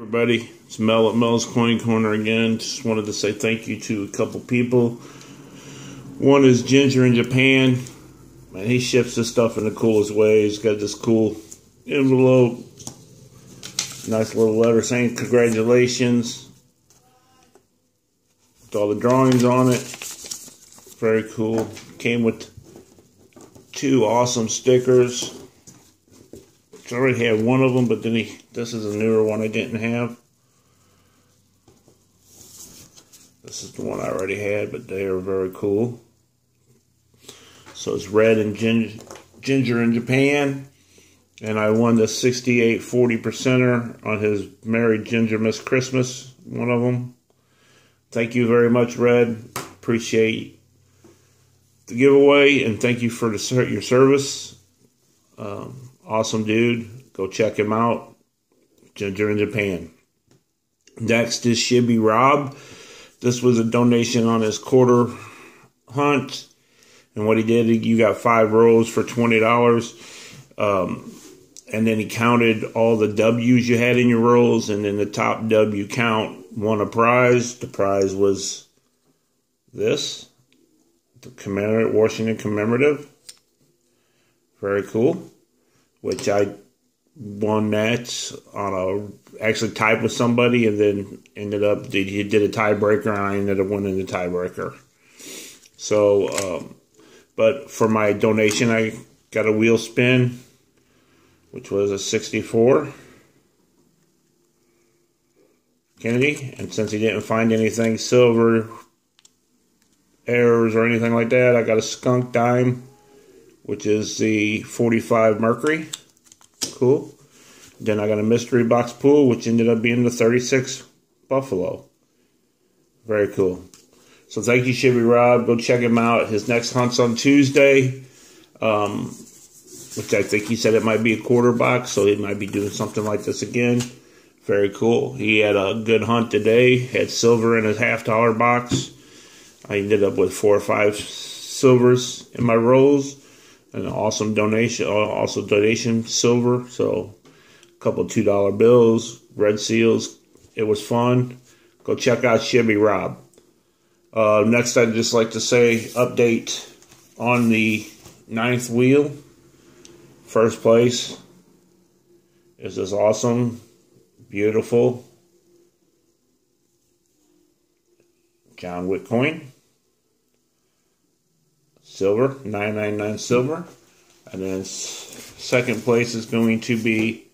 Everybody, it's Mel at Mel's Coin Corner again. Just wanted to say thank you to a couple people. One is Ginger in Japan. Man, he ships this stuff in the coolest way. He's got this cool envelope. Nice little letter saying congratulations. With all the drawings on it. Very cool. Came with two awesome stickers. I already had one of them, but then he, this is a newer one I didn't have. This is the one I already had, but they are very cool. So it's red and ginger, ginger in Japan. And I won the 68 40 percenter on his Merry Ginger Miss Christmas, one of them. Thank you very much, Red. Appreciate the giveaway and thank you for the, your service. Um, Awesome dude. Go check him out. Ginger in Japan. Next is Shibby Rob. This was a donation on his quarter hunt. And what he did, you got five rolls for $20. Um, and then he counted all the W's you had in your rolls. And then the top W count won a prize. The prize was this the commemorative Washington commemorative. Very cool which I won that on a actually tied with somebody and then ended up did he did a tiebreaker and I ended up winning the tiebreaker. So, um, but for my donation, I got a wheel spin, which was a 64 Kennedy, and since he didn't find anything silver errors or anything like that, I got a skunk dime which is the 45 Mercury. Cool. Then I got a mystery box pool, which ended up being the 36 Buffalo. Very cool. So thank you, Shibby Rob. Go check him out. His next hunt's on Tuesday, um, which I think he said it might be a quarter box, so he might be doing something like this again. Very cool. He had a good hunt today. Had silver in his half dollar box. I ended up with four or five silvers in my rolls an awesome donation, uh, also donation silver. So a couple two dollar bills, red seals. It was fun. Go check out Shibby Rob. Uh, next, I'd just like to say update on the ninth wheel. First place is this awesome, beautiful John Wick coin silver, 999 silver. And then second place is going to be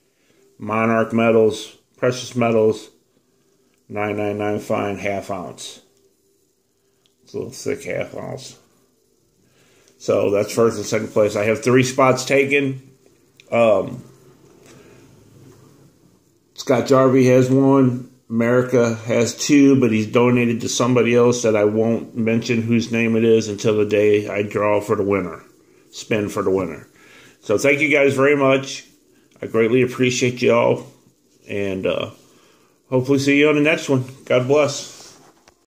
Monarch Metals, Precious Metals, 999 fine half ounce. It's a little thick half ounce. So that's first and second place. I have three spots taken. Um, Scott Jarvie has one. America has two, but he's donated to somebody else that I won't mention whose name it is until the day I draw for the winner, spin for the winner. So thank you guys very much. I greatly appreciate y'all, and uh, hopefully see you on the next one. God bless.